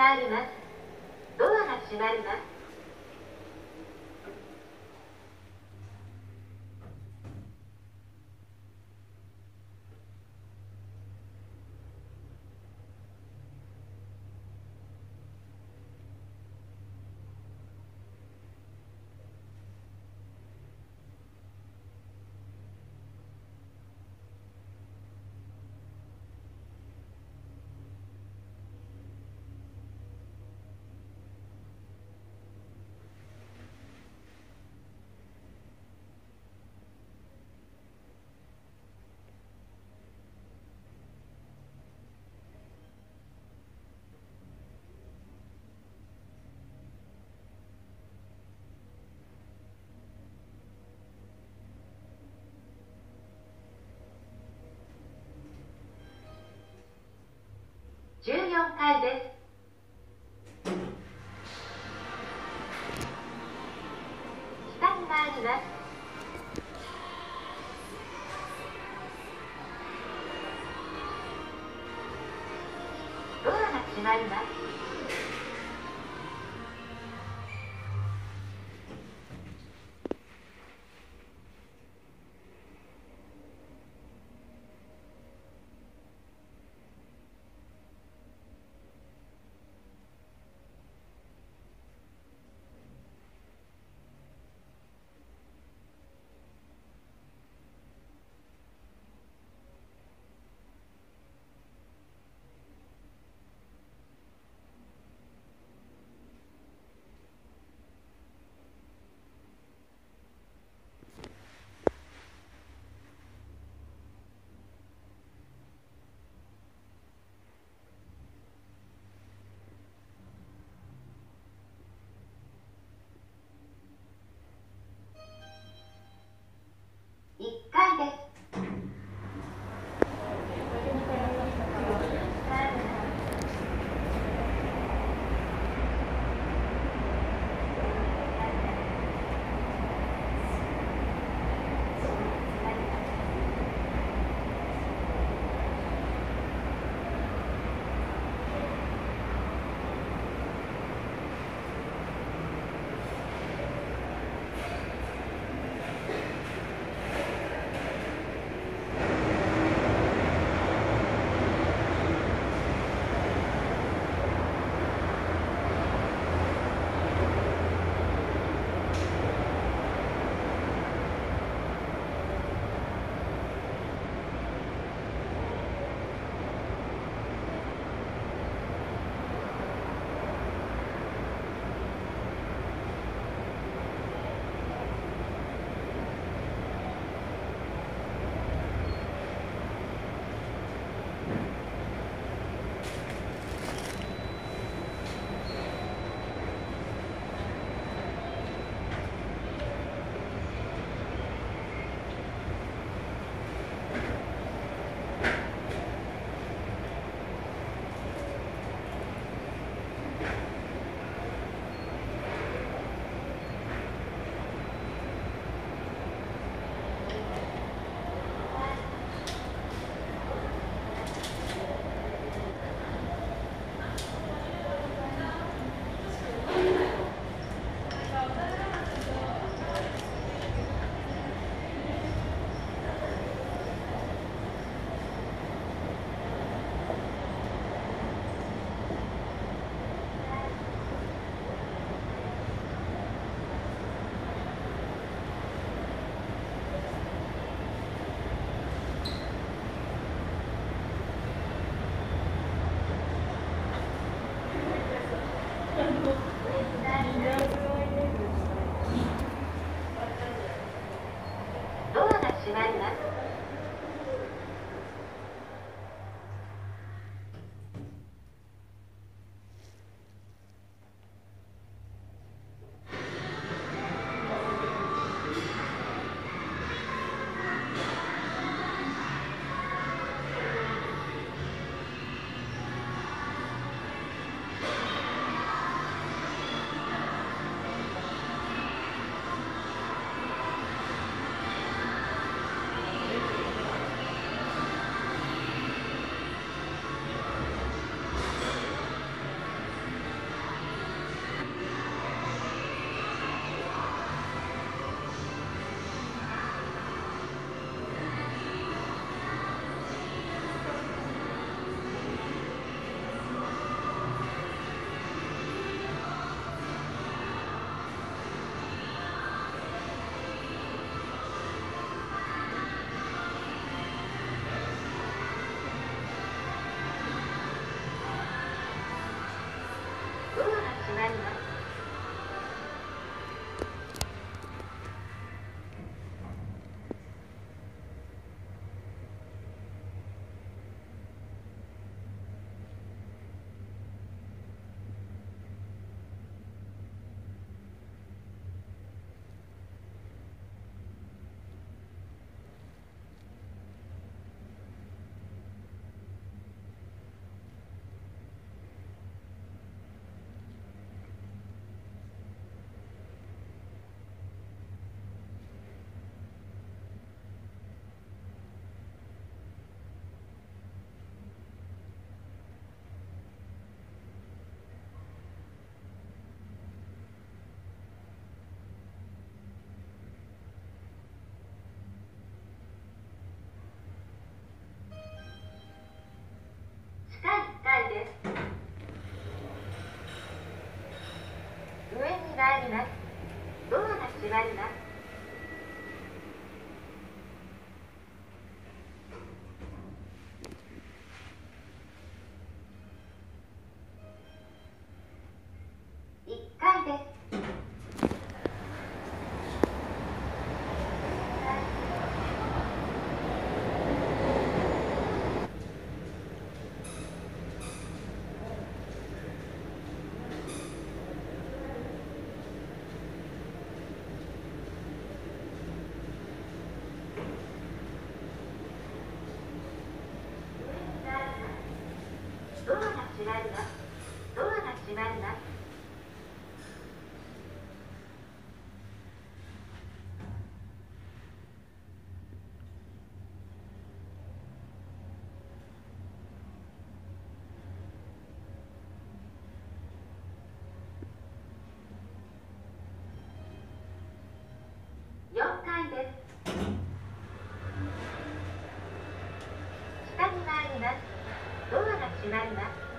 があります。ドアが閉まります。14階です。下に参ります。ドアが閉まります。ドアが閉ま